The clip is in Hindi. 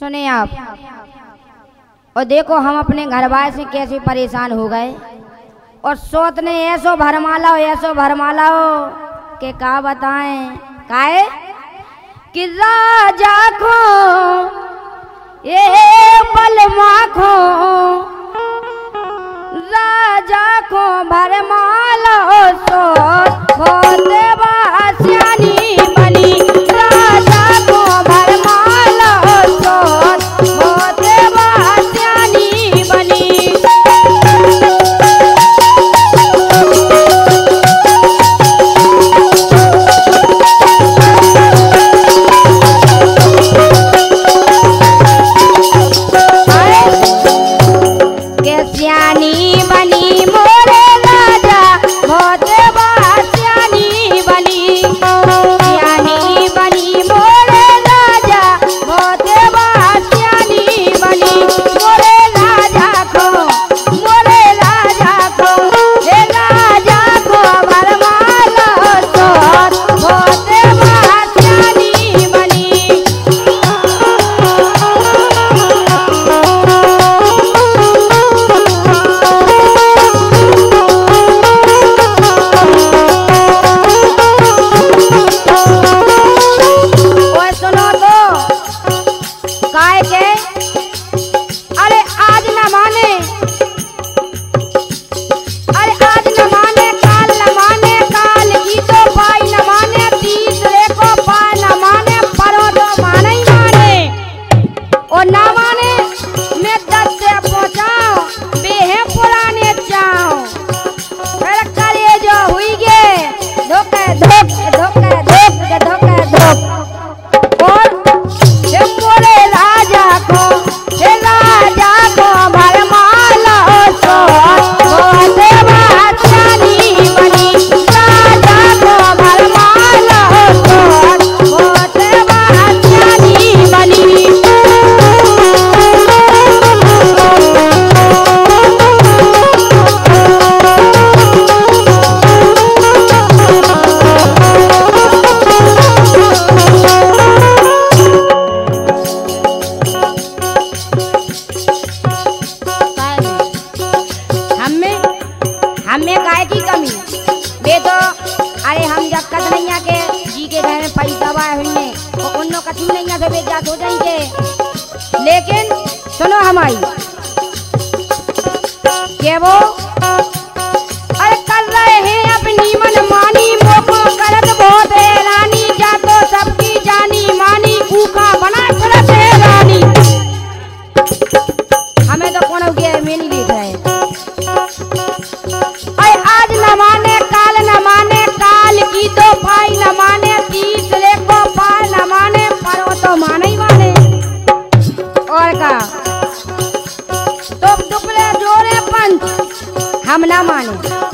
सुने आप। और देखो हम अपने घर वाले से कैसे परेशान हो गए। और सोत ने ऐसो भरमाला हो, ऐसो भरमाला हो के का बताए। काए कि राजा खो ये पल माखो लेकिन सुनो हमारी। के वो, अरे कर रहे हैं अपनी करत बहुत जा तो सबकी जानी, मानी, भूखा बना करत हैरानी हमें तो कौन हो गया रहे अरे आज न माने और का तुम तो टुकड़े जोड़े पंच हम ना माने।